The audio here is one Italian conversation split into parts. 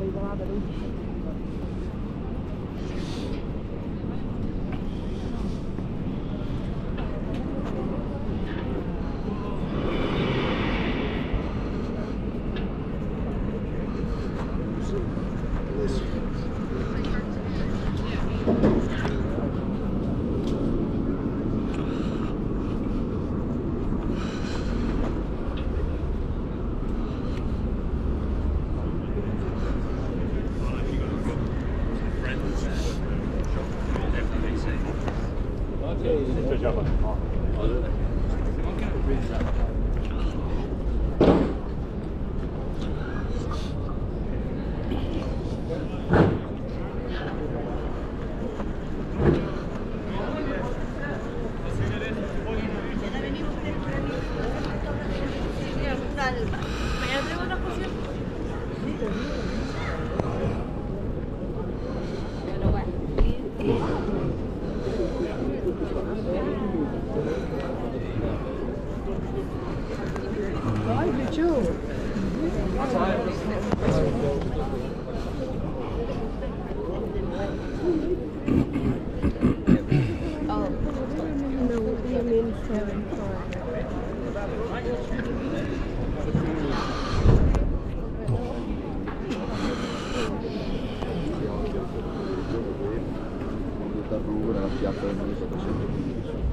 bem balada, bem né?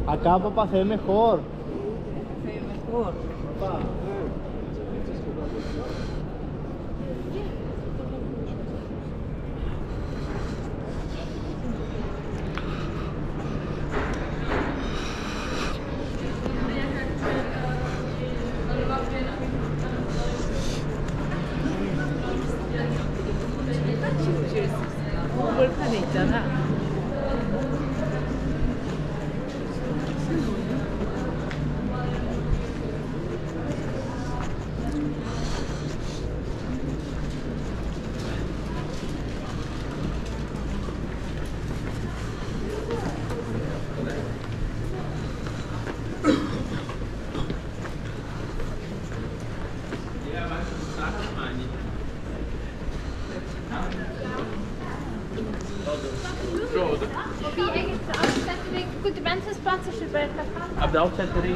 Acá, papá, se ve mejor. Se ve mejor. Op die Engelse Outzetterring, goed, de mensen spannen zich bij het Op de Outzetterring.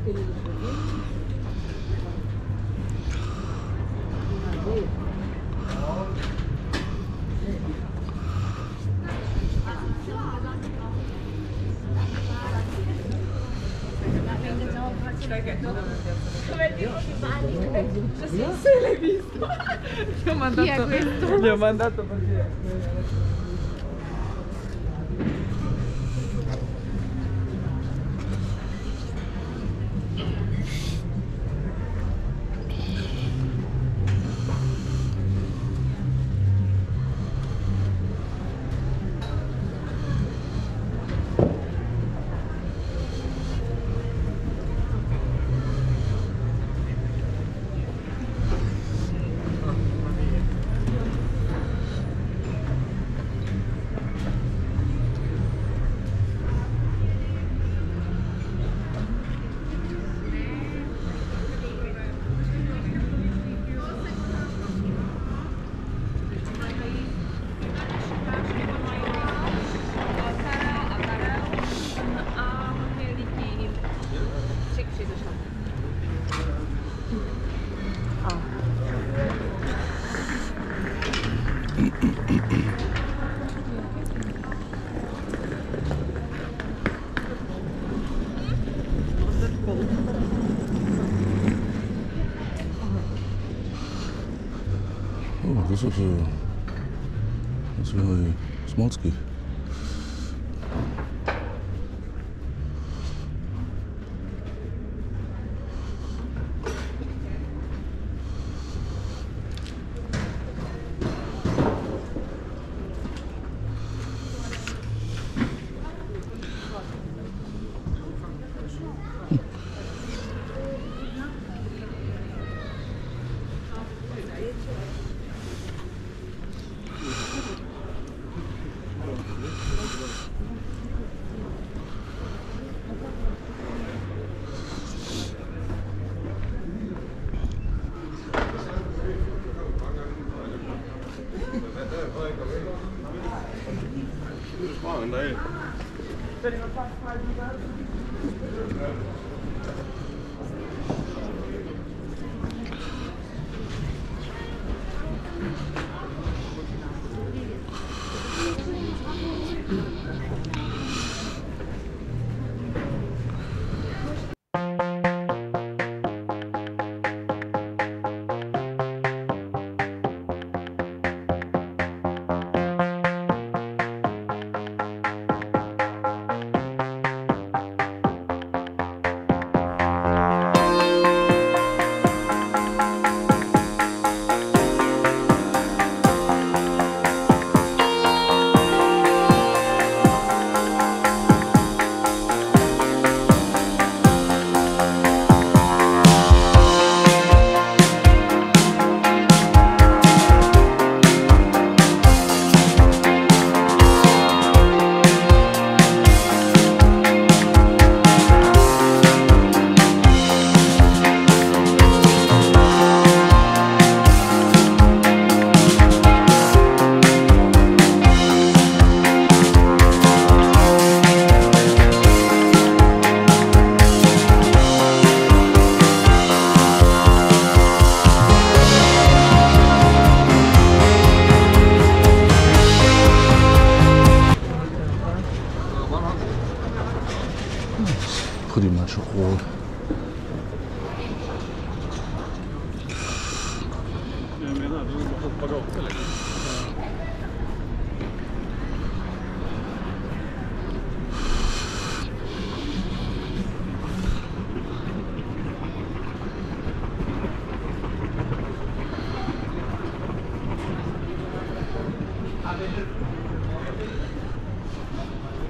Come tipo di maniche. se l'hai visto. Gli ho mandato. Chi Gli ho mandato perché. Oh, this is a, it's really smolsky. participar de um you du hoppa gator liksom.